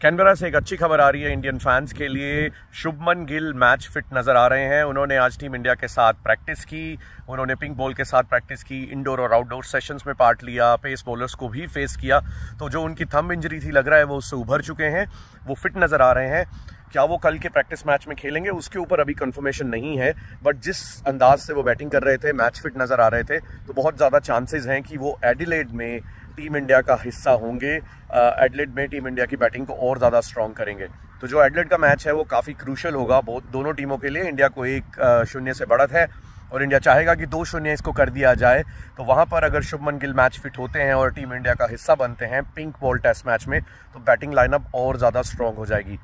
Canberra से एक अच्छी खबर आ रही है इंडियन फैंस के लिए। शुभमन गिल मैच फिट नज़र आ रहे हैं। उन्होंने आज टीम इंडिया के साथ प्रैक्टिस की। उन्होंने पिंक बॉल के साथ प्रैक्टिस की इंडोर और आउटडोर सेशंस में पार्ट लिया पेस बॉलर्स को भी फेस किया। तो जो उनकी थंब इंजरी थी, लग रहा है वो उससे उभर चुके हैं। वो फिट नज़र आ रहे हैं। क्या वो कल के प्रैक्टिस मैच में खेलेंगे, उसके ऊपर अभी कंफर्मेशन नहीं है बट जिस अंदाज से वो बैटिंग कर रहे थे मैच फिट नज़र आ रहे थे तो बहुत ज़्यादा चांसेस हैं कि वो एडिलेड में टीम इंडिया का हिस्सा होंगे एडलेट में टीम इंडिया की बैटिंग को और ज़्यादा स्ट्रॉन्ग करेंगे। तो जो एडलेट का मैच है, वो काफ़ी क्रूशल होगा बहुत दोनों टीमों के लिए। इंडिया को एक शून्य से बढ़त है और इंडिया चाहेगा कि दो शून्य इसको कर दिया जाए। तो वहाँ पर अगर शुभमन गिल मैच फिट होते हैं और टीम इंडिया का हिस्सा बनते हैं पिंक बॉल टेस्ट मैच में तो बैटिंग लाइनअप और ज़्यादा स्ट्रॉन्ग हो जाएगी।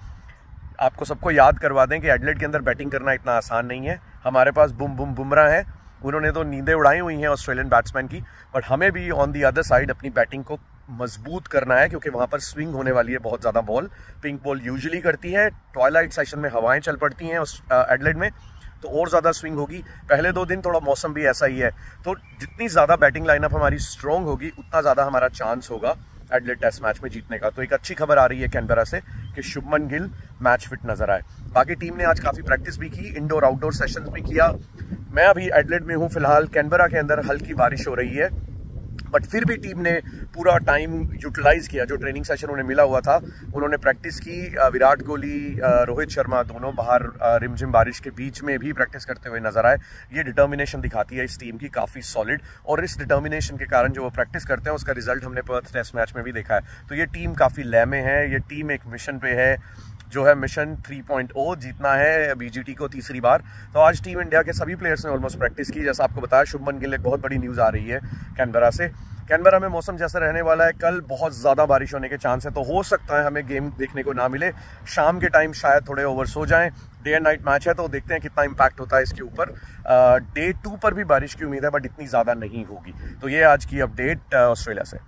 आपको सबको याद करवा दें कि एडलेट के अंदर बैटिंग करना इतना आसान नहीं है। हमारे पास बुम बुम बुमरा है। उन्होंने तो नींदें उड़ाई हुई हैं ऑस्ट्रेलियन बैट्समैन की बट हमें भी ऑन दी अदर साइड अपनी बैटिंग को मज़बूत करना है, क्योंकि वहाँ पर स्विंग होने वाली है बहुत ज़्यादा बॉल पिंक बॉल यूजली करती है। टॉयलाइट सेशन में हवाएँ चल पड़ती हैं एडलेट में तो और ज़्यादा स्विंग होगी। पहले दो दिन थोड़ा मौसम भी ऐसा ही है। तो जितनी ज़्यादा बैटिंग लाइनअप हमारी स्ट्रॉन्ग होगी, उतना ज़्यादा हमारा चांस होगा। एडलेट टेस्ट मैच में जीतने का। तो एक अच्छी खबर आ रही है कैनबरा से कि शुभमन गिल मैच फिट नज़र आए। बाकी टीम ने आज काफ़ी प्रैक्टिस भी की इंडोर आउटडोर सेशन भी किया। मैं अभी एडलेट में हूँ, फ़िलहाल कैनबरा के अंदर हल्की बारिश हो रही है। बट फिर भी टीम ने पूरा टाइम यूटिलाइज किया, जो ट्रेनिंग सेशन उन्हें मिला हुआ था, उन्होंने प्रैक्टिस की विराट कोहली रोहित शर्मा दोनों बाहर रिमझिम बारिश के बीच में भी प्रैक्टिस करते हुए नज़र आए। ये डिटर्मिनेशन दिखाती है इस टीम की काफ़ी सॉलिड और इस डिटर्मिनेशन के कारण जो वो प्रैक्टिस करते हैं, उसका रिज़ल्ट हमने पर्थ टेस्ट मैच में भी देखा है। तो ये टीम काफ़ी लैमे है, ये टीम एक मिशन पे है जो है मिशन 3.0 जीतना है बीजीटी को तीसरी बार। तो आज टीम इंडिया के सभी प्लेयर्स ने ऑलमोस्ट प्रैक्टिस की। जैसा आपको बताया, शुभमन गिल, एक बहुत बड़ी न्यूज़ आ रही है कैनबरा से। कैनबरा में मौसम जैसा रहने वाला है। कल बहुत ज़्यादा बारिश होने के चांस है। तो हो सकता है हमें गेम देखने को ना मिले। शाम के टाइम शायद थोड़े ओवर्स हो जाएँ। डे एंड नाइट मैच है तो देखते हैं कितना इम्पैक्ट होता है इसके ऊपर। डे टू पर भी बारिश की उम्मीद है बट इतनी ज़्यादा नहीं होगी। तो ये आज की अपडेट ऑस्ट्रेलिया से।